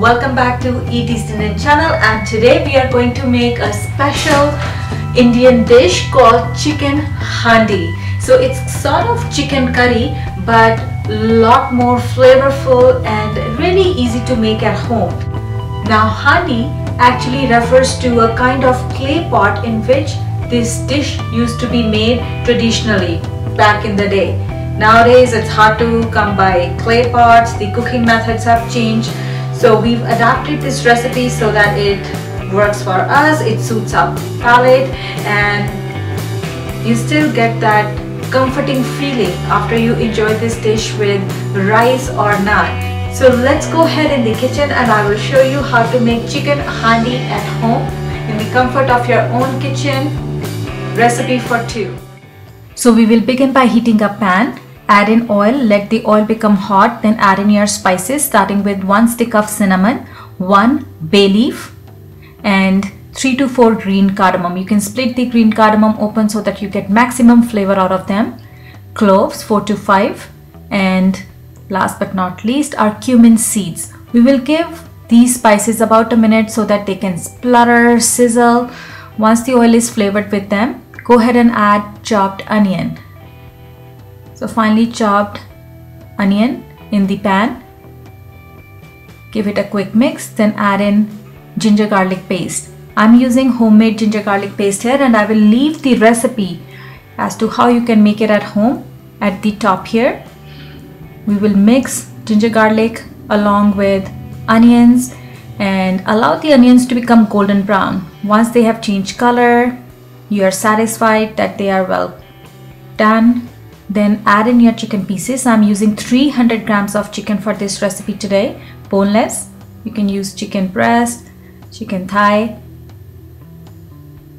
welcome back to Eat East Indian channel and today we are going to make a special Indian dish called chicken handi. So it's sort of chicken curry but a lot more flavorful and really easy to make at home. Now handi actually refers to a kind of clay pot in which this dish used to be made traditionally back in the day. Nowadays it's hard to come by clay pots, the cooking methods have changed so we've adapted this recipe so that it works for us, it suits our palate and you still get that comforting feeling after you enjoy this dish with rice or naan. So let's go ahead in the kitchen and I will show you how to make chicken handi at home in the comfort of your own kitchen. Recipe for two. So we will begin by heating a pan Add in oil, let the oil become hot, then add in your spices starting with 1 stick of cinnamon, 1 bay leaf and 3 to 4 green cardamom. You can split the green cardamom open so that you get maximum flavor out of them. Cloves 4 to 5 and last but not least our cumin seeds. We will give these spices about a minute so that they can splutter, sizzle. Once the oil is flavored with them, go ahead and add chopped onion. So finely chopped onion in the pan. Give it a quick mix then add in ginger garlic paste. I'm using homemade ginger garlic paste here and I will leave the recipe as to how you can make it at home at the top here. We will mix ginger garlic along with onions and allow the onions to become golden brown. Once they have changed color, you are satisfied that they are well done then add in your chicken pieces. I'm using 300 grams of chicken for this recipe today, boneless. You can use chicken breast, chicken thigh.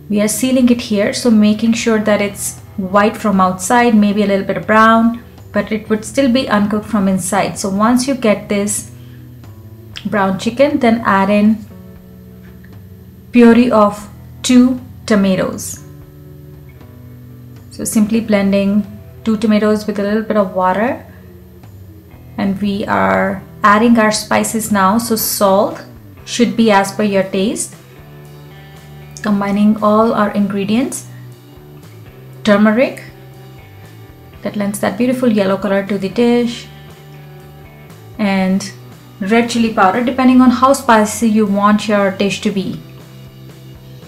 We are sealing it here, so making sure that it's white from outside, maybe a little bit brown, but it would still be uncooked from inside. So once you get this brown chicken, then add in puree of two tomatoes. So simply blending two tomatoes with a little bit of water. And we are adding our spices now so salt should be as per your taste. Combining all our ingredients. Turmeric that lends that beautiful yellow color to the dish. And red chili powder depending on how spicy you want your dish to be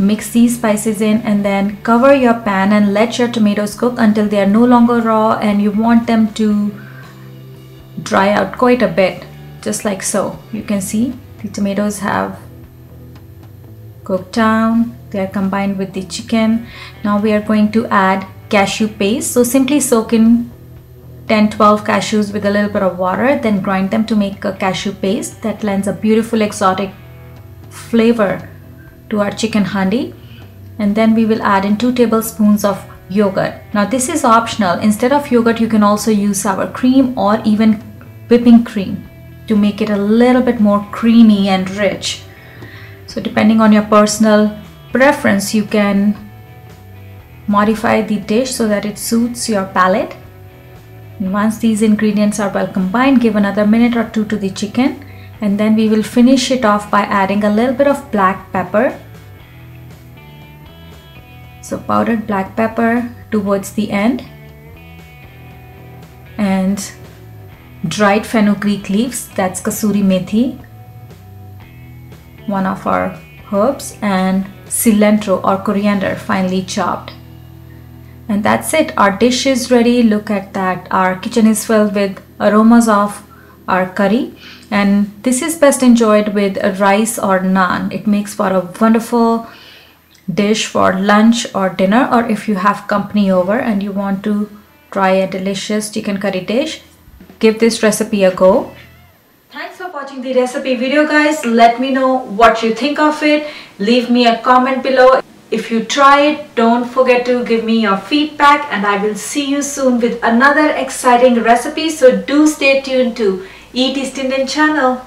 Mix these spices in and then cover your pan and let your tomatoes cook until they are no longer raw and you want them to dry out quite a bit just like so. You can see the tomatoes have cooked down. They are combined with the chicken. Now we are going to add cashew paste. So simply soak in 10-12 cashews with a little bit of water then grind them to make a cashew paste that lends a beautiful exotic flavor to our chicken handi and then we will add in 2 tablespoons of yogurt. Now this is optional. Instead of yogurt you can also use sour cream or even whipping cream to make it a little bit more creamy and rich. So depending on your personal preference you can modify the dish so that it suits your palate. And once these ingredients are well combined give another minute or two to the chicken and then we will finish it off by adding a little bit of black pepper. So powdered black pepper towards the end. And dried fenugreek leaves that's kasuri methi one of our herbs and cilantro or coriander finely chopped. And that's it. Our dish is ready. Look at that. Our kitchen is filled with aromas of our curry. And this is best enjoyed with rice or naan. It makes for a wonderful dish for lunch or dinner or if you have company over and you want to try a delicious chicken curry dish give this recipe a go. Thanks for watching the recipe video guys. Let me know what you think of it. Leave me a comment below if you try it don't forget to give me your feedback and I will see you soon with another exciting recipe. So do stay tuned to Eat East Indian channel